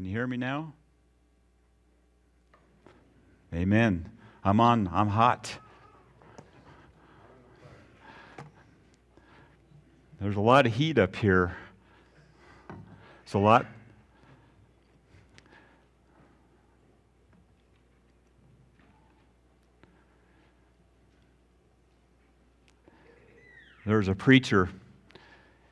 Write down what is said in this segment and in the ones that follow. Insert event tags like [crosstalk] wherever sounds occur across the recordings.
Can you hear me now? Amen. I'm on, I'm hot. There's a lot of heat up here. It's a lot. There's a preacher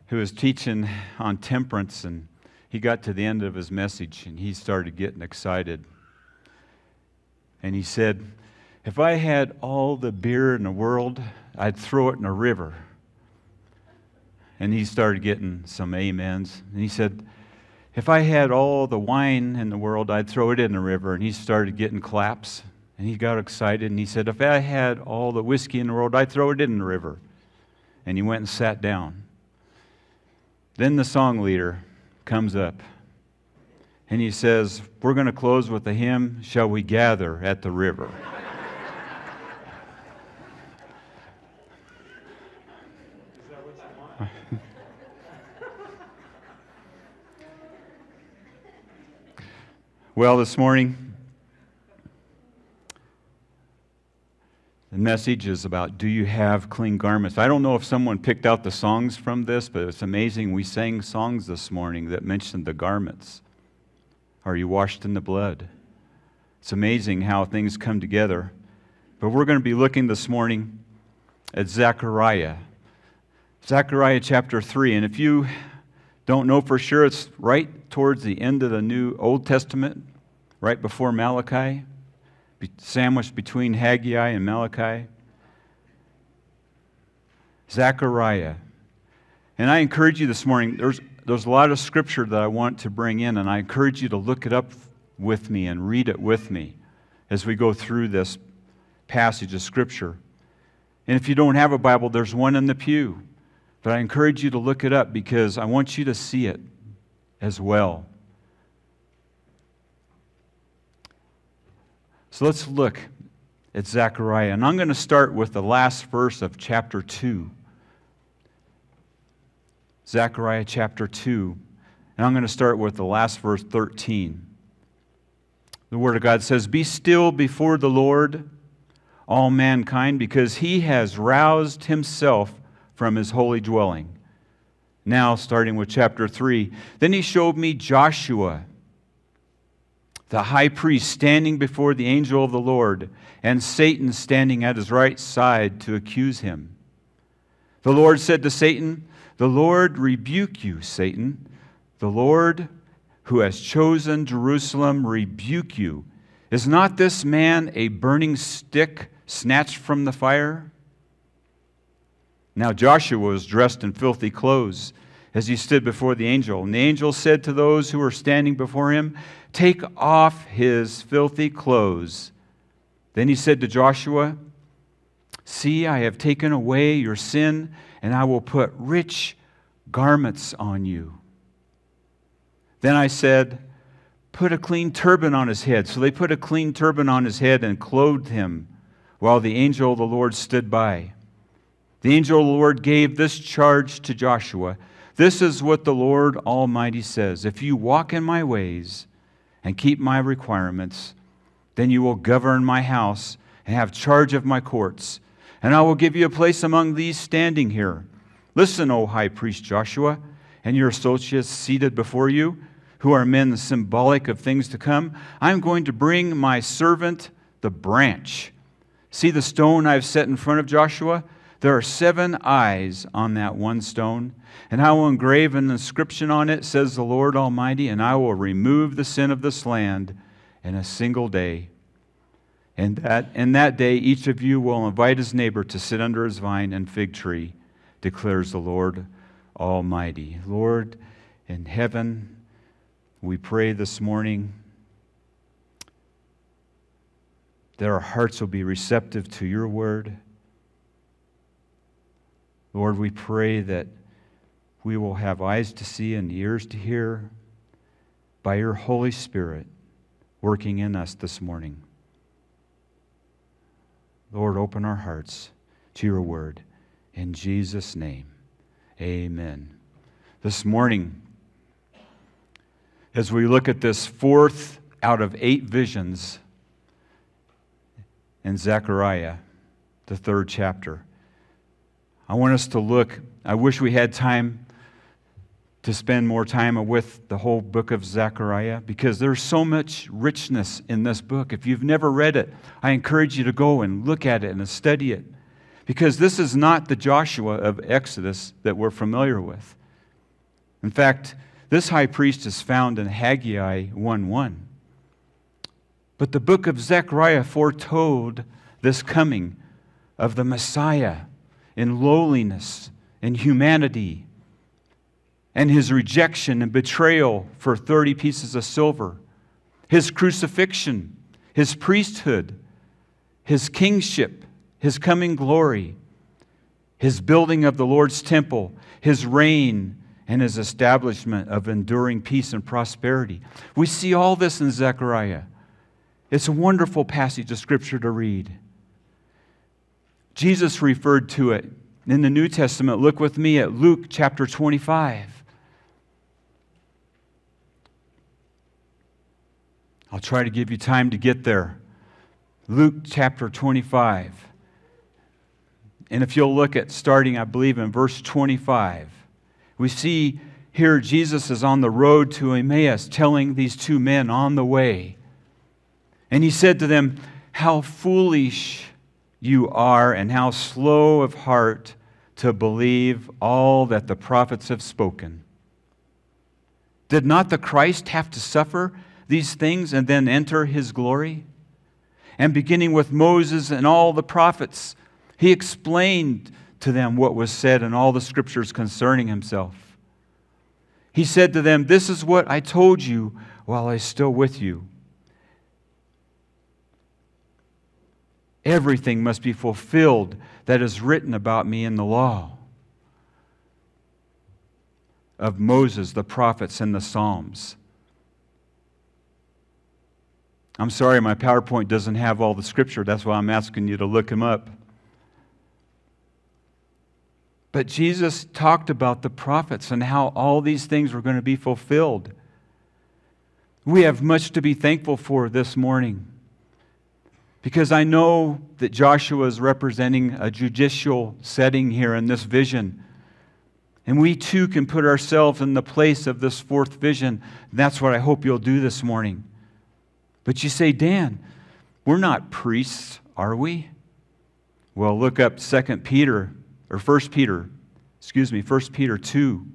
who was teaching on temperance, and he got to the end of his message and he started getting excited. And he said, If I had all the beer in the world, I'd throw it in a river. And he started getting some amens. And he said, If I had all the wine in the world, I'd throw it in the river. And he started getting claps. And he got excited. And he said, If I had all the whiskey in the world, I'd throw it in the river. And he went and sat down. Then the song leader comes up and he says, We're going to close with a hymn, Shall We Gather at the River? [laughs] well, this morning, the message is about do you have clean garments? I don't know if someone picked out the songs from this, but it's amazing. We sang songs this morning that mentioned the garments. Are you washed in the blood? It's amazing how things come together. But we're going to be looking this morning at Zechariah. Zechariah chapter 3. And if you don't know for sure, it's right towards the end of the New Old Testament, right before Malachi, sandwiched between Haggai and Malachi. Zechariah. And I encourage you this morning, there's, there's a lot of scripture that I want to bring in, and I encourage you to look it up with me and read it with me as we go through this passage of scripture. And if you don't have a Bible, there's one in the pew. But I encourage you to look it up because I want you to see it as well. So let's look at Zechariah. And I'm going to start with the last verse of chapter 2. Zechariah chapter 2. And I'm going to start with the last verse 13. The Word of God says, Be still before the Lord, all mankind, because he has roused himself from his holy dwelling. Now, starting with chapter 3, then he showed me Joshua, the high priest, standing before the angel of the Lord, and Satan standing at his right side to accuse him. The Lord said to Satan, The Lord rebuke you, Satan. The Lord who has chosen Jerusalem rebuke you. Is not this man a burning stick snatched from the fire? Now Joshua was dressed in filthy clothes as he stood before the angel. And the angel said to those who were standing before him, Take off his filthy clothes. Then he said to Joshua, See, I have taken away your sin, and I will put rich garments on you. Then I said, Put a clean turban on his head. So they put a clean turban on his head and clothed him, while the angel of the Lord stood by. The angel of the Lord gave this charge to Joshua This is what the Lord Almighty says If you walk in my ways and keep my requirements, then you will govern my house and have charge of my courts, and I will give you a place among these standing here. Listen, O high priest Joshua, and your associates seated before you, who are men symbolic of things to come. I'm going to bring my servant the branch. See the stone I've set in front of Joshua? There are seven eyes on that one stone, and I will engrave an inscription on it, says the Lord Almighty, and I will remove the sin of this land in a single day. And that in that day each of you will invite his neighbor to sit under his vine and fig tree, declares the Lord Almighty. Lord in heaven, we pray this morning that our hearts will be receptive to your word Lord, we pray that we will have eyes to see and ears to hear by your Holy Spirit working in us this morning. Lord, open our hearts to your word. In Jesus' name, amen. This morning, as we look at this fourth out of eight visions in Zechariah, the third chapter. I want us to look. I wish we had time to spend more time with the whole book of Zechariah because there's so much richness in this book. If you've never read it, I encourage you to go and look at it and study it because this is not the Joshua of Exodus that we're familiar with. In fact, this high priest is found in Haggai 1 1. But the book of Zechariah foretold this coming of the Messiah in lowliness and humanity and his rejection and betrayal for 30 pieces of silver, his crucifixion, his priesthood, his kingship, his coming glory, his building of the Lord's temple, his reign, and his establishment of enduring peace and prosperity. We see all this in Zechariah. It's a wonderful passage of Scripture to read. Jesus referred to it in the New Testament. Look with me at Luke chapter 25. I'll try to give you time to get there. Luke chapter 25. And if you'll look at starting, I believe, in verse 25, we see here Jesus is on the road to Emmaus telling these two men on the way and he said to them, How foolish you are, and how slow of heart to believe all that the prophets have spoken. Did not the Christ have to suffer these things and then enter his glory? And beginning with Moses and all the prophets, he explained to them what was said in all the scriptures concerning himself. He said to them, This is what I told you while I was still with you Everything must be fulfilled that is written about me in the law of Moses, the prophets, and the Psalms. I'm sorry, my PowerPoint doesn't have all the scripture. That's why I'm asking you to look them up. But Jesus talked about the prophets and how all these things were going to be fulfilled. We have much to be thankful for this morning because I know that Joshua is representing a judicial setting here in this vision. And we too can put ourselves in the place of this fourth vision. That's what I hope you'll do this morning. But you say, Dan, we're not priests, are we? Well, look up 2 Peter, or 1 Peter, excuse me, 1 Peter 2.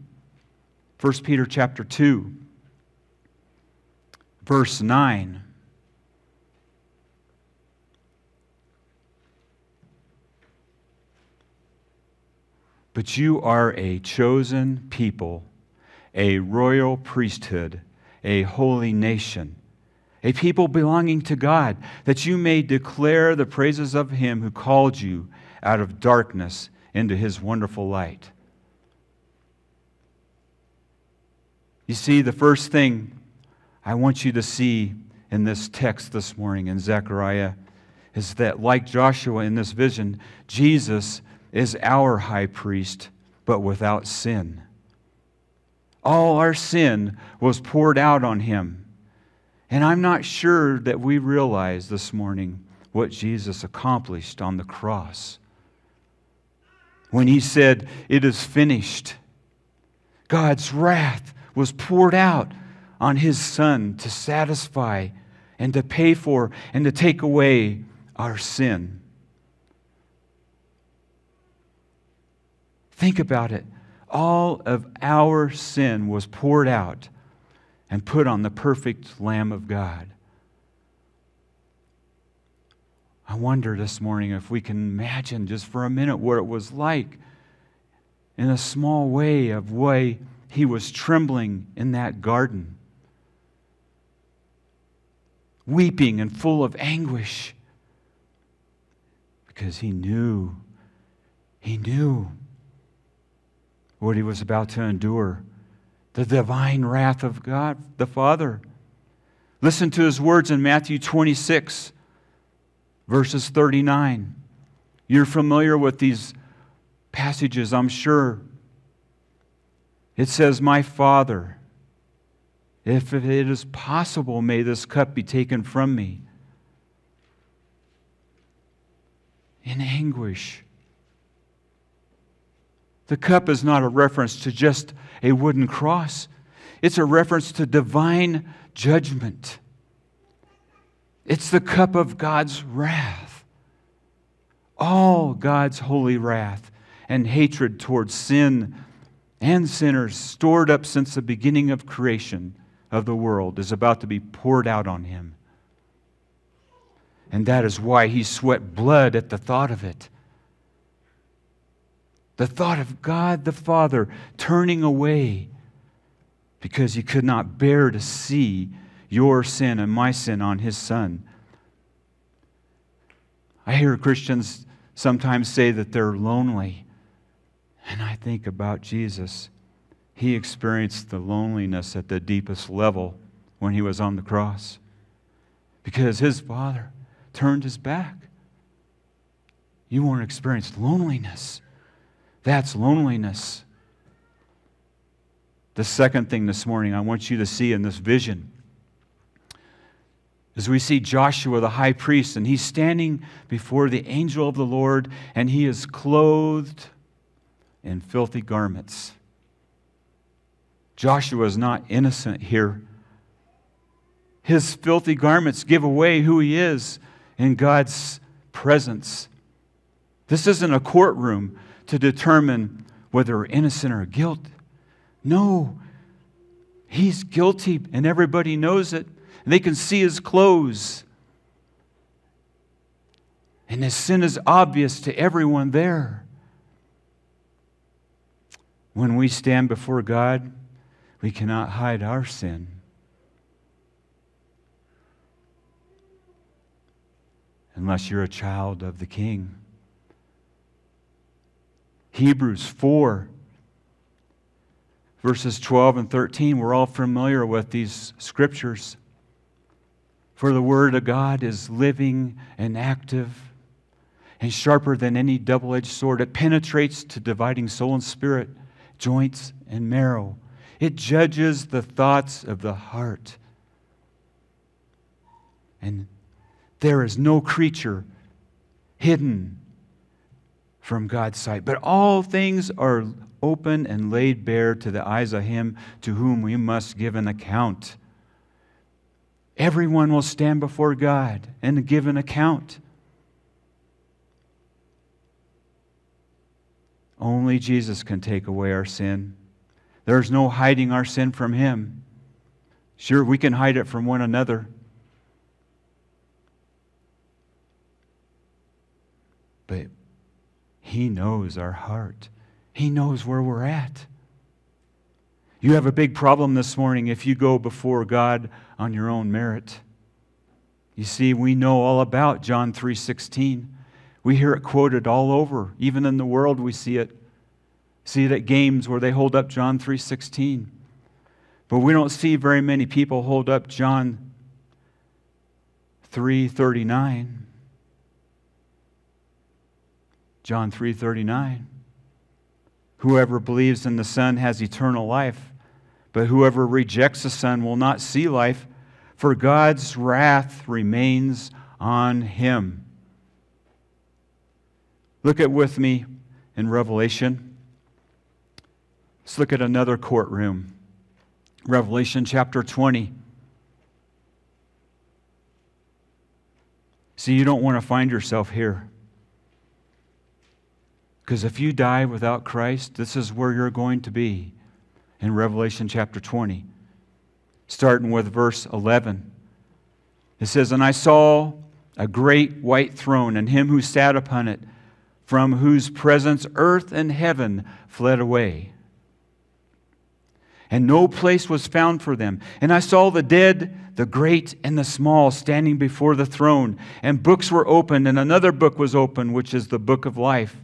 1 Peter chapter 2, verse 9. But you are a chosen people, a royal priesthood, a holy nation, a people belonging to God, that you may declare the praises of him who called you out of darkness into his wonderful light. You see, the first thing I want you to see in this text this morning in Zechariah is that, like Joshua in this vision, Jesus is our high priest, but without sin. All our sin was poured out on him. And I'm not sure that we realize this morning what Jesus accomplished on the cross. When he said, It is finished, God's wrath was poured out on his Son to satisfy and to pay for and to take away our sin. Think about it. All of our sin was poured out and put on the perfect Lamb of God. I wonder this morning if we can imagine just for a minute what it was like in a small way of way he was trembling in that garden, weeping and full of anguish because he knew, he knew what he was about to endure the divine wrath of God the Father. Listen to his words in Matthew 26, verses 39. You're familiar with these passages, I'm sure. It says, My Father If it is possible, may this cup be taken from me. In anguish. The cup is not a reference to just a wooden cross, it's a reference to divine judgment. It's the cup of God's wrath. All God's holy wrath and hatred towards sin and sinners, stored up since the beginning of creation of the world, is about to be poured out on him. And that is why he sweat blood at the thought of it. The thought of God the Father turning away because he could not bear to see your sin and my sin on his son. I hear Christians sometimes say that they're lonely. And I think about Jesus. He experienced the loneliness at the deepest level when he was on the cross because his father turned his back. You want to experience loneliness. That's loneliness. The second thing this morning I want you to see in this vision is we see Joshua the high priest, and he's standing before the angel of the Lord, and he is clothed in filthy garments. Joshua is not innocent here. His filthy garments give away who he is in God's presence. This isn't a courtroom to determine whether we're innocent or guilt. No, he's guilty and everybody knows it. And they can see his clothes. And his sin is obvious to everyone there. When we stand before God, we cannot hide our sin. Unless you're a child of the King. Hebrews 4, verses 12 and 13. We're all familiar with these scriptures. For the Word of God is living and active and sharper than any double edged sword. It penetrates to dividing soul and spirit, joints and marrow. It judges the thoughts of the heart. And there is no creature hidden from God's sight. But all things are open and laid bare to the eyes of Him to whom we must give an account. Everyone will stand before God and give an account. Only Jesus can take away our sin. There's no hiding our sin from Him. Sure, we can hide it from one another. But he knows our heart, He knows where we're at. You have a big problem this morning if you go before God on your own merit. You see, we know all about John 3:16. We hear it quoted all over. Even in the world we see it. See it at games where they hold up John 3:16. But we don't see very many people hold up John 3:39. John 3:39. Whoever believes in the Son has eternal life, but whoever rejects the Son will not see life, for God's wrath remains on him. Look at with me in Revelation. Let's look at another courtroom. Revelation chapter 20. See, you don't want to find yourself here. Because if you die without Christ, this is where you're going to be in Revelation chapter 20, starting with verse 11. It says, And I saw a great white throne, and him who sat upon it, from whose presence earth and heaven fled away. And no place was found for them. And I saw the dead, the great and the small, standing before the throne. And books were opened, and another book was opened, which is the book of life.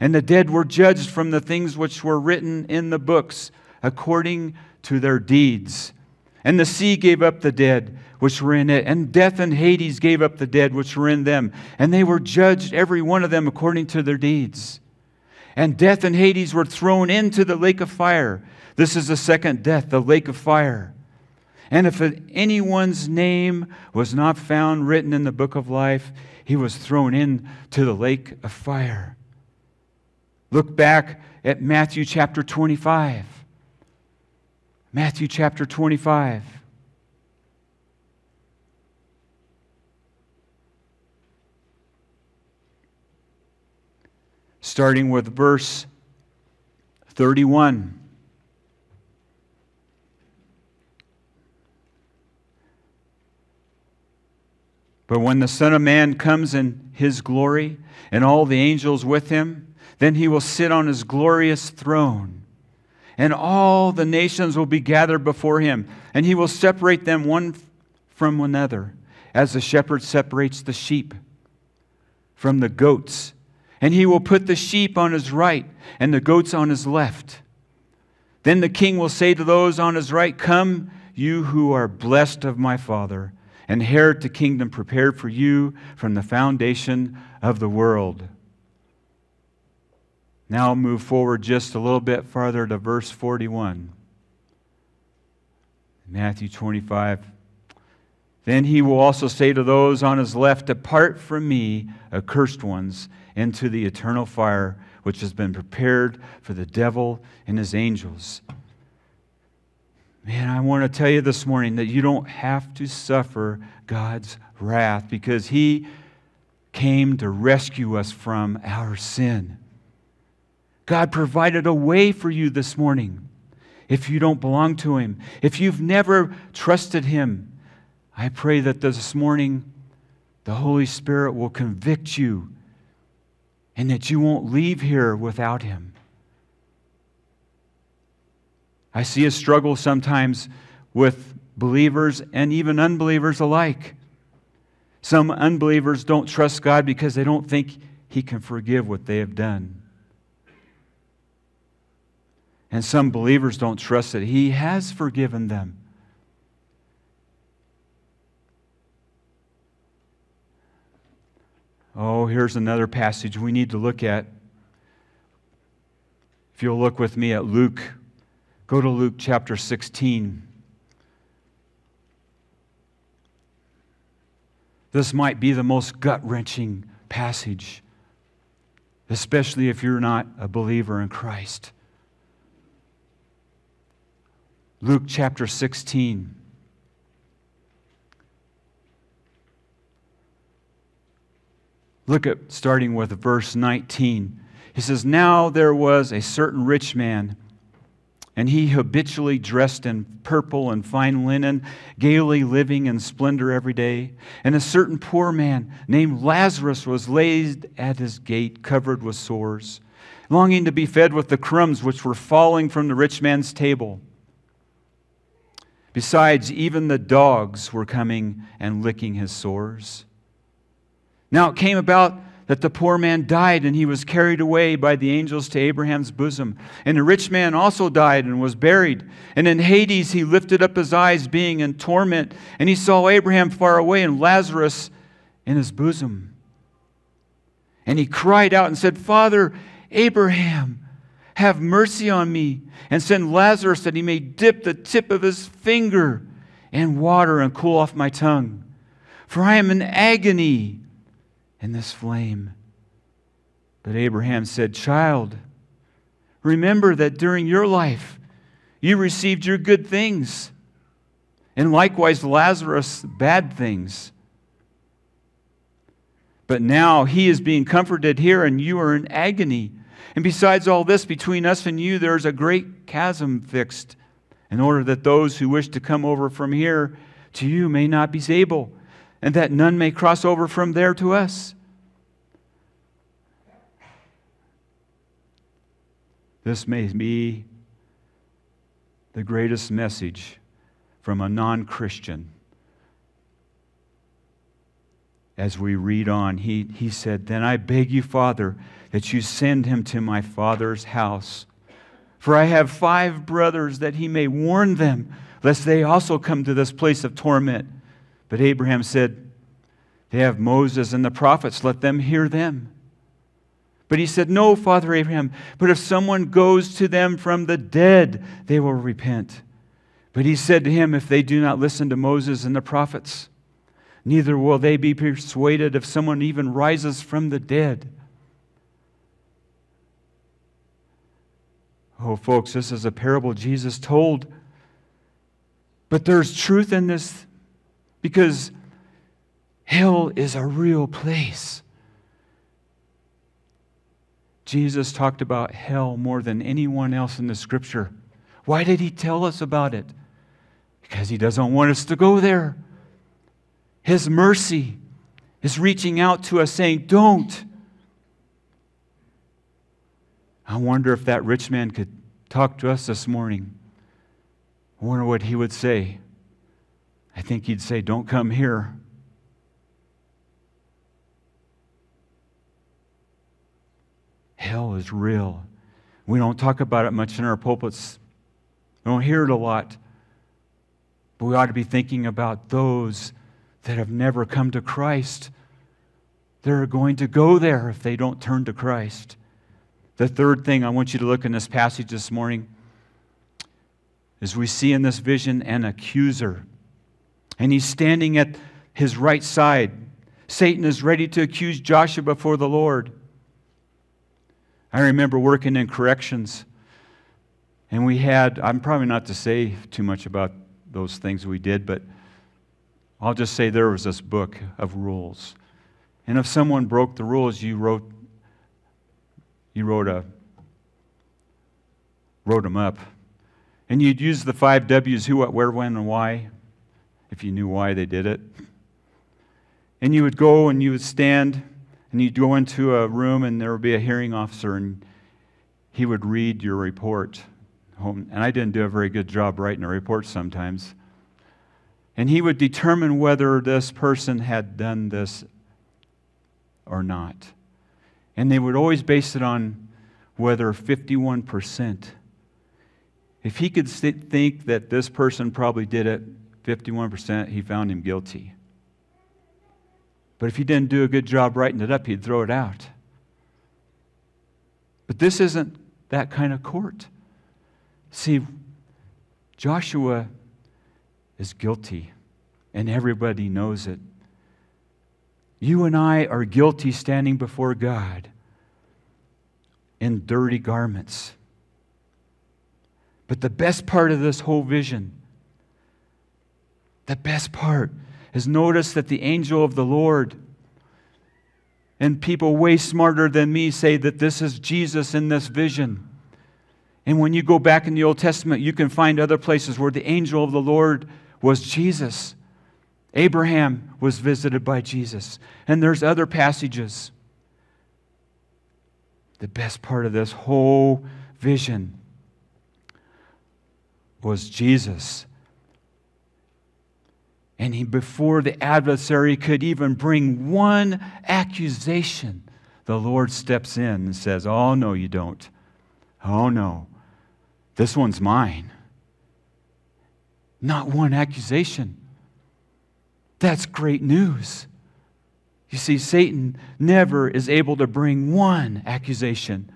And the dead were judged from the things which were written in the books according to their deeds. And the sea gave up the dead which were in it, and death and Hades gave up the dead which were in them. And they were judged, every one of them, according to their deeds. And death and Hades were thrown into the lake of fire. This is the second death, the lake of fire. And if anyone's name was not found written in the book of life, he was thrown into the lake of fire. Look back at Matthew chapter 25. Matthew chapter 25. Starting with verse 31. But when the Son of Man comes in his glory and all the angels with him, then he will sit on his glorious throne. And all the nations will be gathered before him, and he will separate them one from another, as the shepherd separates the sheep from the goats. And he will put the sheep on his right and the goats on his left. Then the king will say to those on his right, Come, you who are blessed of my Father inherit the kingdom prepared for you from the foundation of the world. Now move forward just a little bit farther to verse 41. Matthew 25. Then he will also say to those on his left, Depart from me, accursed ones, into the eternal fire which has been prepared for the devil and his angels. Man, I want to tell you this morning that you don't have to suffer God's wrath because He came to rescue us from our sin. God provided a way for you this morning if you don't belong to Him. If you've never trusted Him, I pray that this morning the Holy Spirit will convict you and that you won't leave here without Him. I see a struggle sometimes with believers and even unbelievers alike. Some unbelievers don't trust God because they don't think He can forgive what they have done. And some believers don't trust that He has forgiven them. Oh, here's another passage we need to look at. If you'll look with me at Luke Go to Luke chapter 16. This might be the most gut wrenching passage, especially if you're not a believer in Christ. Luke chapter 16. Look at starting with verse 19. He says, Now there was a certain rich man and he habitually dressed in purple and fine linen, gaily living in splendor every day. And a certain poor man named Lazarus was laid at his gate, covered with sores, longing to be fed with the crumbs which were falling from the rich man's table. Besides, even the dogs were coming and licking his sores. Now it came about that the poor man died and he was carried away by the angels to Abraham's bosom. And the rich man also died and was buried. And in Hades he lifted up his eyes, being in torment, and he saw Abraham far away and Lazarus in his bosom. And he cried out and said, Father, Abraham, have mercy on me, and send Lazarus that he may dip the tip of his finger in water and cool off my tongue. For I am in agony in this flame. But Abraham said, Child, remember that during your life you received your good things, and likewise Lazarus bad things. But now he is being comforted here, and you are in agony. And besides all this, between us and you, there is a great chasm fixed, in order that those who wish to come over from here to you may not be able and that none may cross over from there to us. This may be the greatest message from a non Christian. As we read on, he, he said, Then I beg you, Father, that you send him to my father's house. For I have five brothers, that he may warn them, lest they also come to this place of torment. But Abraham said, They have Moses and the prophets, let them hear them. But he said, No, Father Abraham, but if someone goes to them from the dead, they will repent. But he said to him, If they do not listen to Moses and the prophets, neither will they be persuaded if someone even rises from the dead. Oh, folks, this is a parable Jesus told. But there's truth in this because hell is a real place. Jesus talked about hell more than anyone else in the scripture. Why did he tell us about it? Because he doesn't want us to go there. His mercy is reaching out to us saying, Don't. I wonder if that rich man could talk to us this morning. I wonder what he would say. I think he'd say, Don't come here. Hell is real. We don't talk about it much in our pulpits, we don't hear it a lot. But we ought to be thinking about those that have never come to Christ. They're going to go there if they don't turn to Christ. The third thing I want you to look in this passage this morning is we see in this vision an accuser. And he's standing at his right side. Satan is ready to accuse Joshua before the Lord. I remember working in corrections, and we had, I'm probably not to say too much about those things we did, but I'll just say there was this book of rules. And if someone broke the rules, you wrote you wrote a wrote them up. And you'd use the five W's who, what, where, when, and why, if you knew why they did it. And you would go and you would stand and you'd go into a room and there would be a hearing officer and he would read your report. And I didn't do a very good job writing a report sometimes. And he would determine whether this person had done this or not. And they would always base it on whether 51%. If he could think that this person probably did it 51%, he found him guilty. But if he didn't do a good job writing it up, he'd throw it out. But this isn't that kind of court. See, Joshua is guilty, and everybody knows it. You and I are guilty standing before God in dirty garments. But the best part of this whole vision, the best part, is notice that the angel of the Lord and people way smarter than me say that this is Jesus in this vision. And when you go back in the Old Testament, you can find other places where the angel of the Lord was Jesus. Abraham was visited by Jesus. And there's other passages. The best part of this whole vision was Jesus. And he, before the adversary could even bring one accusation, the Lord steps in and says, Oh, no, you don't. Oh, no. This one's mine. Not one accusation. That's great news. You see, Satan never is able to bring one accusation.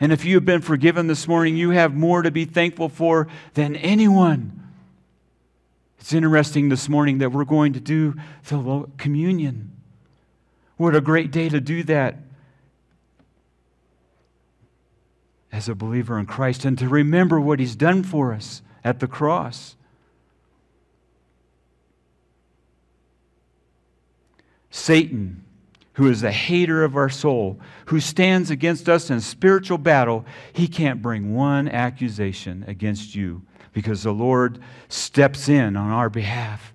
And if you have been forgiven this morning, you have more to be thankful for than anyone. It's interesting this morning that we're going to do the communion. What a great day to do that as a believer in Christ and to remember what He's done for us at the cross. Satan, who is a hater of our soul, who stands against us in spiritual battle, he can't bring one accusation against you because the Lord steps in on our behalf.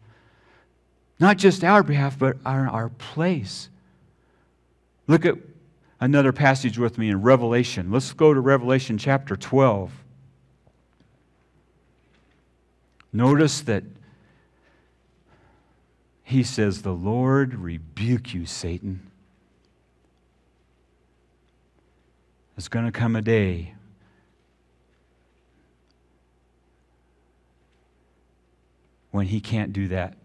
Not just our behalf, but our, our place. Look at another passage with me in Revelation. Let's go to Revelation chapter 12. Notice that he says, The Lord rebuke you, Satan. There's going to come a day when he can't do that.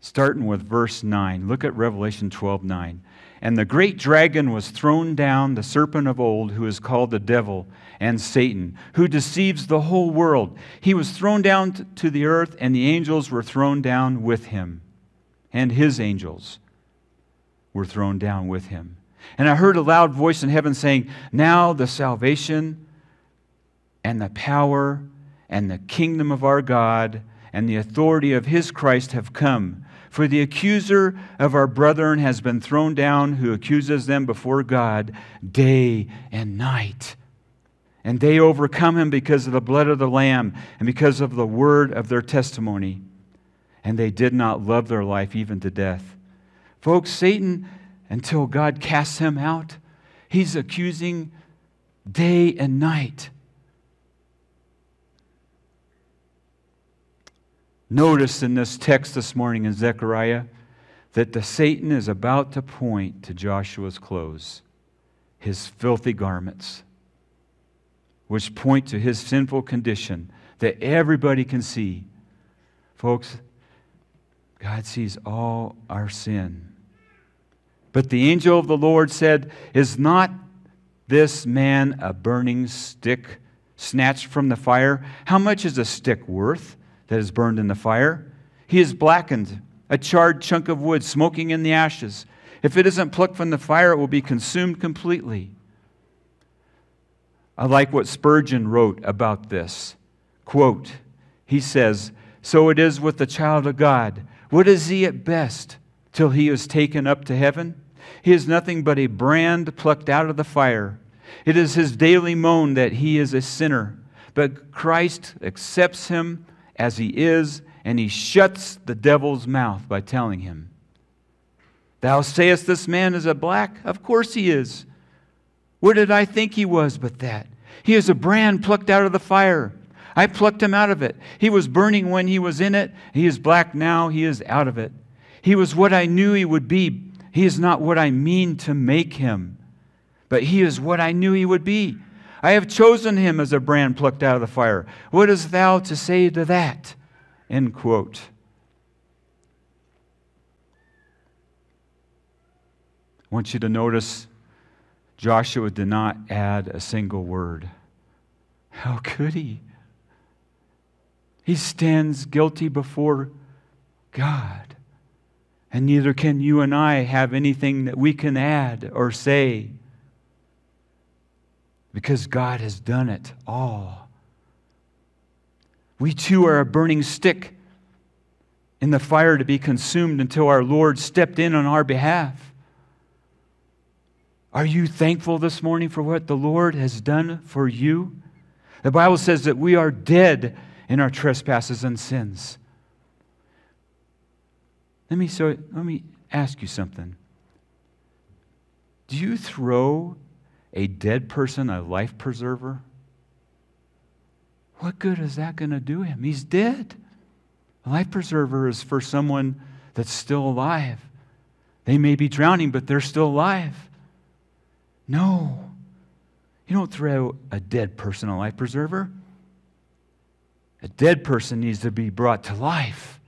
starting with verse 9. Look at Revelation 12 9. And the great dragon was thrown down, the serpent of old, who is called the devil and Satan, who deceives the whole world. He was thrown down to the earth, and the angels were thrown down with him. And his angels were thrown down with him. And I heard a loud voice in heaven saying, Now the salvation and the power and the kingdom of our God and the authority of his Christ have come. For the accuser of our brethren has been thrown down, who accuses them before God day and night. And they overcome him because of the blood of the Lamb and because of the word of their testimony. And they did not love their life even to death. Folks, Satan, until God casts him out, he's accusing day and night. Notice in this text this morning in Zechariah that the Satan is about to point to Joshua's clothes, his filthy garments, which point to his sinful condition that everybody can see. Folks, God sees all our sin. But the angel of the Lord said, Is not this man a burning stick snatched from the fire? How much is a stick worth? That is burned in the fire. He is blackened, a charred chunk of wood smoking in the ashes. If it isn't plucked from the fire, it will be consumed completely. I like what Spurgeon wrote about this. Quote, he says, So it is with the child of God. What is he at best till he is taken up to heaven? He is nothing but a brand plucked out of the fire. It is his daily moan that he is a sinner, but Christ accepts him as he is, and he shuts the devil's mouth by telling him, Thou sayest this man is a black? Of course he is. Where did I think he was but that? He is a brand plucked out of the fire. I plucked him out of it. He was burning when he was in it. He is black now. He is out of it. He was what I knew he would be. He is not what I mean to make him, but he is what I knew he would be. I have chosen him as a brand plucked out of the fire. What hast thou to say to that? End quote. I want you to notice Joshua did not add a single word. How could he? He stands guilty before God. And neither can you and I have anything that we can add or say because God has done it all. We too are a burning stick in the fire to be consumed until our Lord stepped in on our behalf. Are you thankful this morning for what the Lord has done for you? The Bible says that we are dead in our trespasses and sins. Let me, so, let me ask you something. Do you throw a dead person a life preserver? What good is that going to do him? He's dead. A life preserver is for someone that's still alive. They may be drowning, but they're still alive. No. You don't throw a dead person a life preserver. A dead person needs to be brought to life.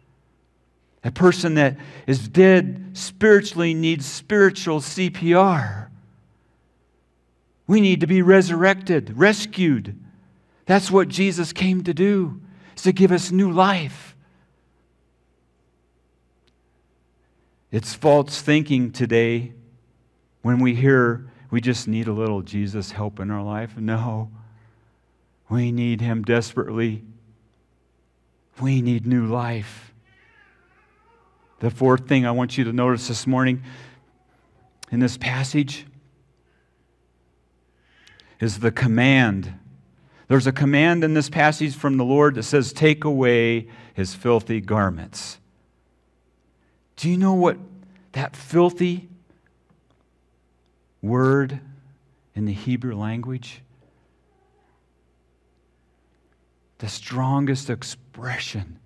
A person that is dead spiritually needs spiritual CPR. We need to be resurrected, rescued. That's what Jesus came to do, is to give us new life. It's false thinking today when we hear we just need a little Jesus help in our life. No, we need Him desperately. We need new life. The fourth thing I want you to notice this morning in this passage is the command. There's a command in this passage from the Lord that says, Take away his filthy garments. Do you know what that filthy word in the Hebrew language? The strongest expression,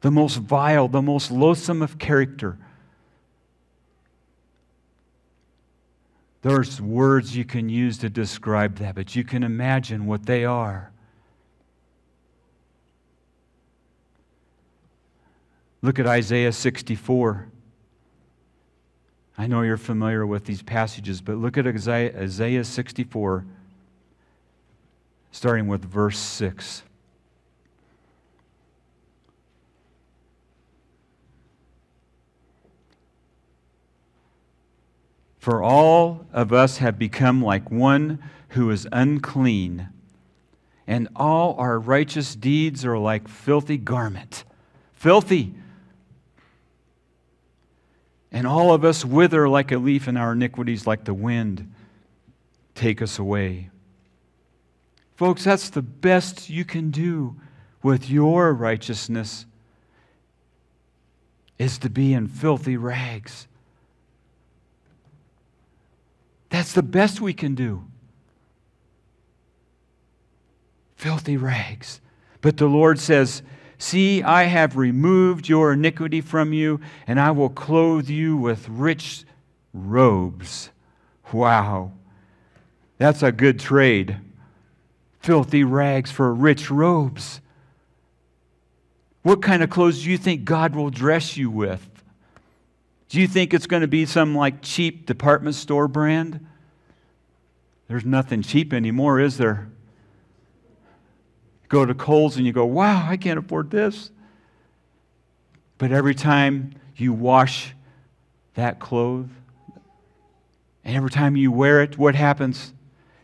the most vile, the most loathsome of character There's words you can use to describe that, but you can imagine what they are. Look at Isaiah 64. I know you're familiar with these passages, but look at Isaiah 64, starting with verse 6. For all of us have become like one who is unclean, and all our righteous deeds are like filthy garment. Filthy. And all of us wither like a leaf, and our iniquities, like the wind, take us away. Folks, that's the best you can do with your righteousness is to be in filthy rags. That's the best we can do. Filthy rags. But the Lord says, See, I have removed your iniquity from you, and I will clothe you with rich robes. Wow. That's a good trade. Filthy rags for rich robes. What kind of clothes do you think God will dress you with? Do you think it's going to be some like cheap department store brand? There's nothing cheap anymore, is there? You Go to Kohl's and you go, wow, I can't afford this. But every time you wash that cloth, and every time you wear it, what happens?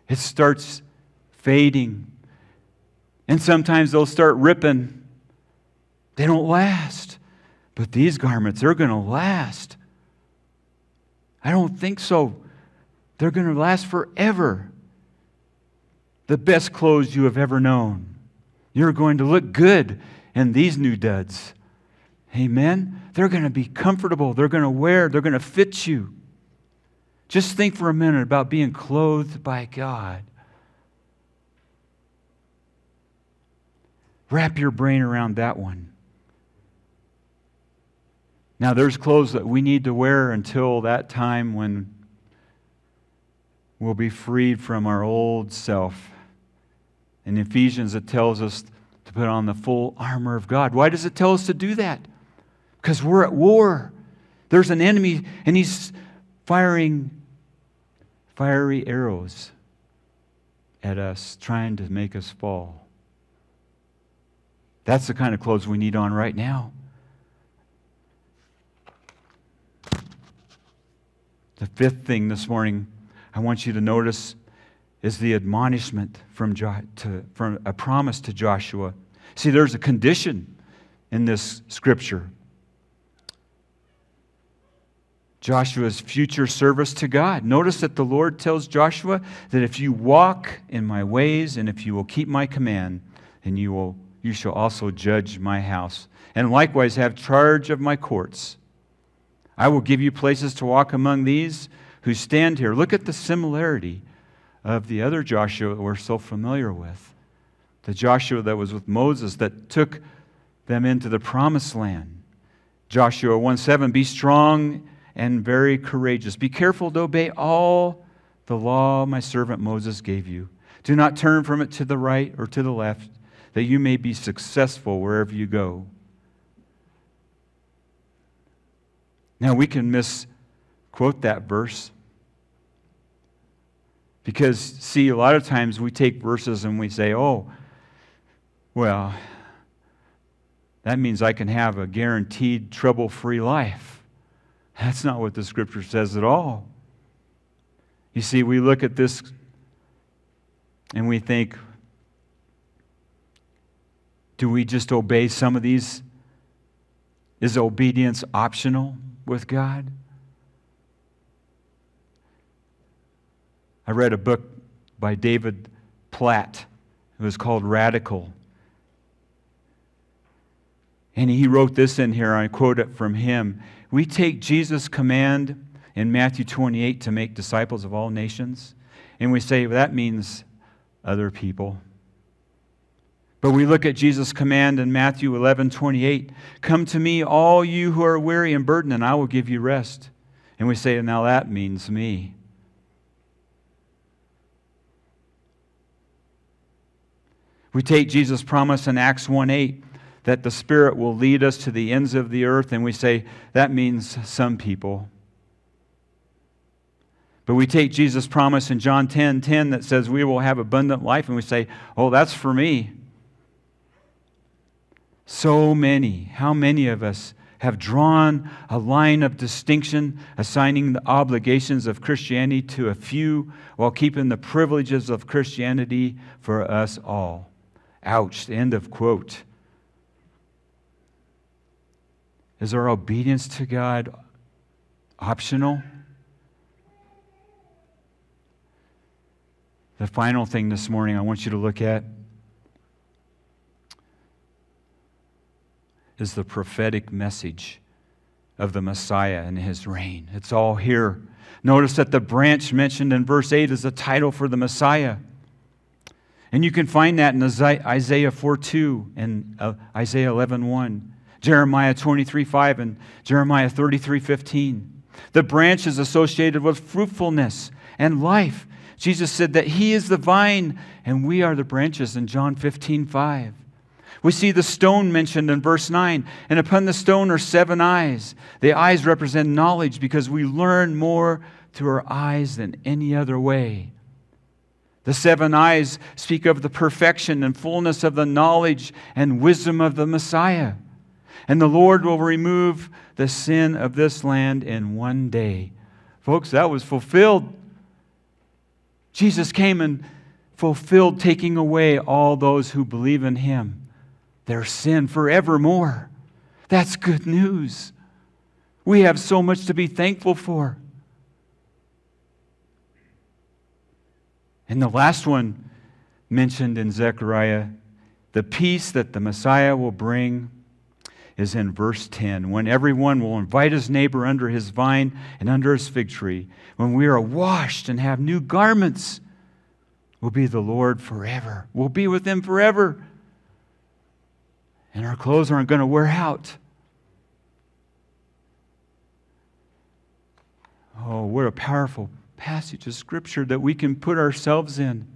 It starts fading. And sometimes they'll start ripping. They don't last. But these garments, they're going to last. I don't think so. They're going to last forever. The best clothes you have ever known. You're going to look good in these new duds. Amen? They're going to be comfortable. They're going to wear, they're going to fit you. Just think for a minute about being clothed by God. Wrap your brain around that one. Now, there's clothes that we need to wear until that time when we'll be freed from our old self. In Ephesians, it tells us to put on the full armor of God. Why does it tell us to do that? Because we're at war. There's an enemy, and he's firing fiery arrows at us, trying to make us fall. That's the kind of clothes we need on right now. The fifth thing this morning I want you to notice is the admonishment from, jo- to, from a promise to Joshua. See, there's a condition in this scripture. Joshua's future service to God. Notice that the Lord tells Joshua that if you walk in my ways and if you will keep my command, then you will you shall also judge my house, and likewise have charge of my courts. I will give you places to walk among these who stand here. Look at the similarity of the other Joshua we're so familiar with. The Joshua that was with Moses that took them into the promised land. Joshua 1 7, be strong and very courageous. Be careful to obey all the law my servant Moses gave you. Do not turn from it to the right or to the left, that you may be successful wherever you go. Now, we can misquote that verse because, see, a lot of times we take verses and we say, oh, well, that means I can have a guaranteed trouble free life. That's not what the scripture says at all. You see, we look at this and we think, do we just obey some of these? Is obedience optional? With God? I read a book by David Platt. It was called Radical. And he wrote this in here. I quote it from him. We take Jesus' command in Matthew 28 to make disciples of all nations, and we say well, that means other people. But we look at Jesus' command in Matthew 11 28 Come to me, all you who are weary and burdened, and I will give you rest. And we say, Now that means me. We take Jesus' promise in Acts 1 8 that the Spirit will lead us to the ends of the earth, and we say, that means some people. But we take Jesus' promise in John 10 10 that says we will have abundant life, and we say, oh, that's for me. So many, how many of us have drawn a line of distinction, assigning the obligations of Christianity to a few while keeping the privileges of Christianity for us all? Ouch. End of quote. Is our obedience to God optional? The final thing this morning I want you to look at is the prophetic message of the Messiah and his reign. It's all here. Notice that the branch mentioned in verse 8 is the title for the Messiah. And you can find that in Isaiah 4 2 and uh, Isaiah 11 1, Jeremiah 23 5, and Jeremiah 33 15. The branch is associated with fruitfulness and life. Jesus said that He is the vine and we are the branches in John 15 5. We see the stone mentioned in verse 9, and upon the stone are seven eyes. The eyes represent knowledge because we learn more through our eyes than any other way. The seven eyes speak of the perfection and fullness of the knowledge and wisdom of the Messiah. And the Lord will remove the sin of this land in one day. Folks, that was fulfilled Jesus came and fulfilled taking away all those who believe in him, their sin forevermore. That's good news. We have so much to be thankful for. And the last one mentioned in Zechariah, the peace that the Messiah will bring is in verse 10 when everyone will invite his neighbor under his vine and under his fig tree, when we are washed and have new garments, we'll be the Lord forever. We'll be with him forever. And our clothes aren't going to wear out. Oh, what a powerful passage of Scripture that we can put ourselves in.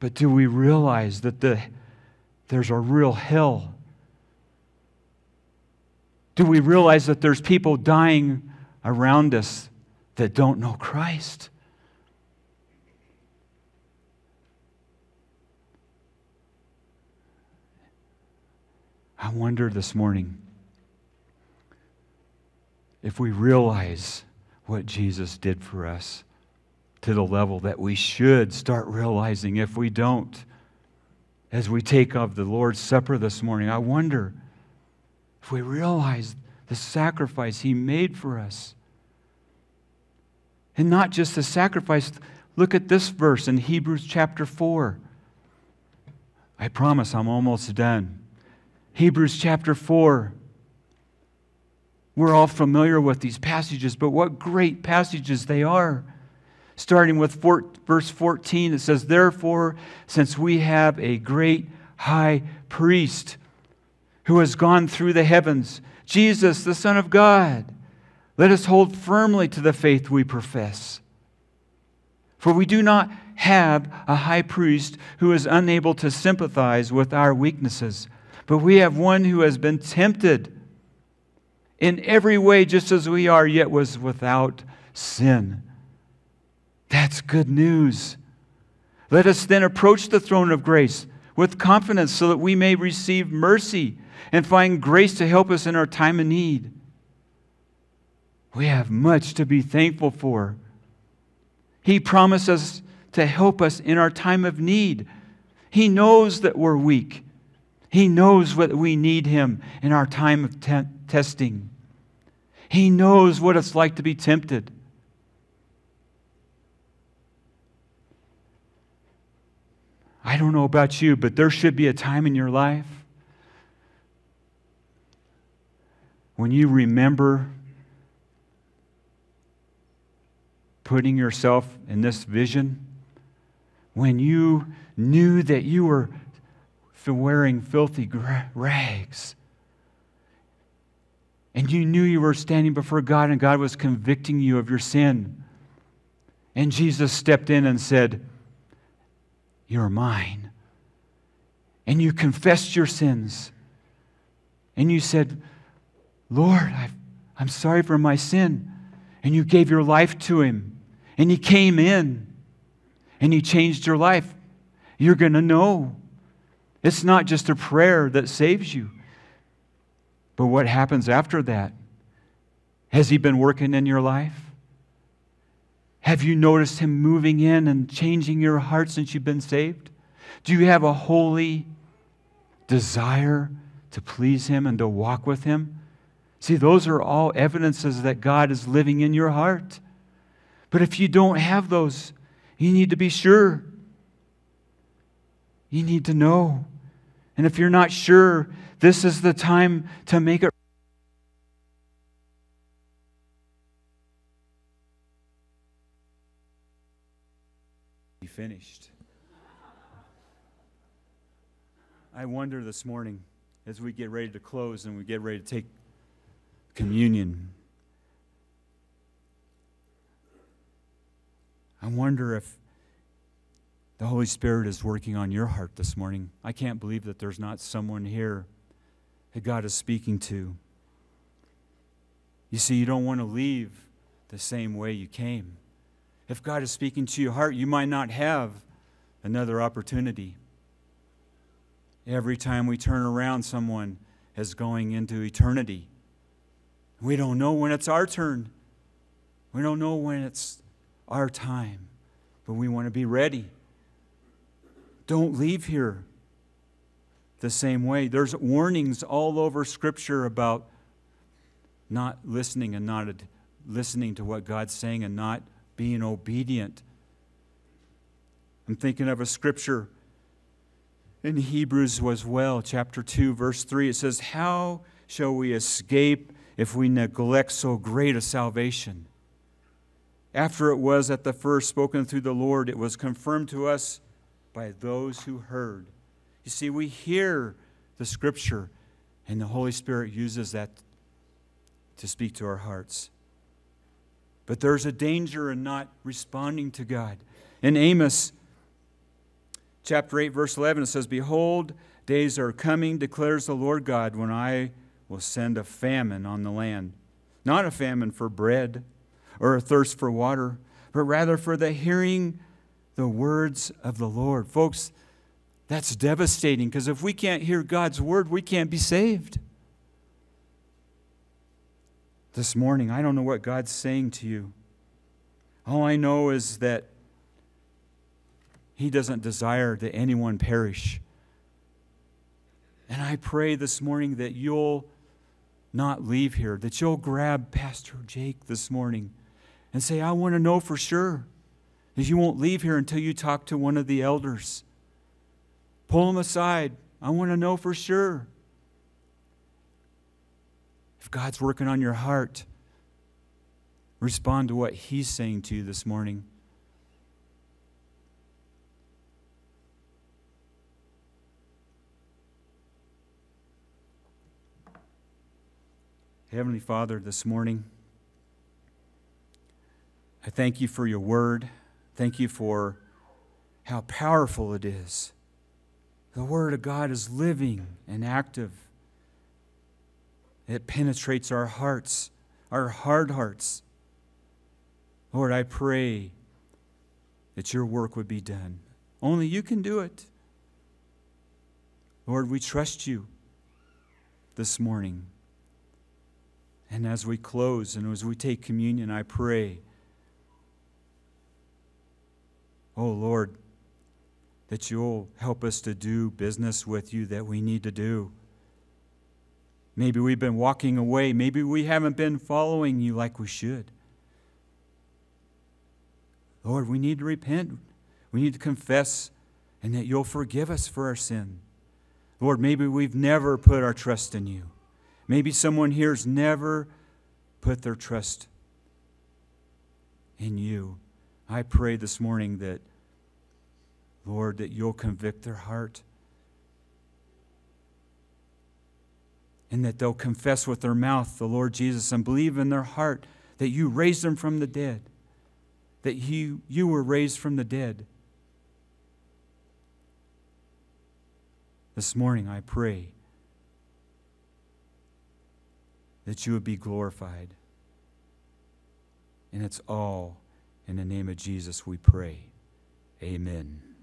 But do we realize that the, there's a real hell do we realize that there's people dying around us that don't know Christ? I wonder this morning if we realize what Jesus did for us to the level that we should start realizing if we don't. As we take of the Lord's Supper this morning, I wonder if we realize the sacrifice He made for us. And not just the sacrifice, look at this verse in Hebrews chapter 4. I promise I'm almost done. Hebrews chapter 4. We're all familiar with these passages, but what great passages they are. Starting with four, verse 14, it says, Therefore, since we have a great high priest who has gone through the heavens, Jesus, the Son of God. Let us hold firmly to the faith we profess. For we do not have a high priest who is unable to sympathize with our weaknesses, but we have one who has been tempted in every way just as we are, yet was without sin. That's good news. Let us then approach the throne of grace with confidence so that we may receive mercy and find grace to help us in our time of need. We have much to be thankful for. He promised us to help us in our time of need. He knows that we're weak. He knows what we need Him in our time of te- testing. He knows what it's like to be tempted. I don't know about you, but there should be a time in your life when you remember putting yourself in this vision, when you knew that you were wearing filthy rags, and you knew you were standing before God and God was convicting you of your sin, and Jesus stepped in and said, You're mine. and you confessed your sins. And you said, Lord, i am sorry for my sin, and you gave your life to Him, and He came in. And He changed your life, you're going to know. It's not just a prayer that saves you, but what happens after that? Has He been working in your life? Have you noticed Him moving in and changing your heart since you've been saved? Do you have a holy desire to please Him and to walk with Him? See, those are all evidences that God is living in your heart. But if you don't have those, you need to be sure. You need to know. And if you're not sure, this is the time to make it finished. I wonder this morning as we get ready to close and we get ready to take communion. I wonder if the Holy Spirit is working on your heart this morning. I can't believe that there's not someone here that God is speaking to. You see, you don't want to leave the same way you came. If God is speaking to your heart, you might not have another opportunity. Every time we turn around, someone is going into eternity. We don't know when it's our turn. We don't know when it's our time, but we want to be ready. Don't leave here the same way. There's warnings all over Scripture about not listening and not listening to what God's saying and not being obedient. I'm thinking of a scripture in Hebrews as well, chapter 2, verse 3. It says, How shall we escape if we neglect so great a salvation? After it was at the first spoken through the Lord, it was confirmed to us by those who heard. You see, we hear the scripture, and the Holy Spirit uses that to speak to our hearts. But there's a danger in not responding to God. In Amos chapter 8, verse 11, it says, Behold, days are coming, declares the Lord God, when I will send a famine on the land. Not a famine for bread or a thirst for water, but rather for the hearing the words of the Lord. Folks, that's devastating because if we can't hear God's word, we can't be saved this morning. I don't know what God's saying to you. All I know is that He doesn't desire that anyone perish. And I pray this morning that you'll not leave here, that you'll grab Pastor Jake this morning and say, I want to know for sure. That you won't leave here until you talk to one of the elders. Pull them aside. I want to know for sure. If God's working on your heart, respond to what He's saying to you this morning. Heavenly Father, this morning, I thank you for your word. Thank you for how powerful it is. The word of God is living and active. It penetrates our hearts, our hard hearts. Lord, I pray that your work would be done. Only you can do it. Lord, we trust you this morning. And as we close and as we take communion, I pray, oh Lord, that you'll help us to do business with you that we need to do. Maybe we've been walking away. Maybe we haven't been following you like we should. Lord, we need to repent. We need to confess and that you'll forgive us for our sin. Lord, maybe we've never put our trust in you. Maybe someone here's never put their trust in you. I pray this morning that, Lord, that you'll convict their heart and that they'll confess with their mouth the Lord Jesus and believe in their heart that you raised them from the dead, that you, you were raised from the dead. This morning, I pray that you would be glorified. And it's all in the name of Jesus we pray. Amen.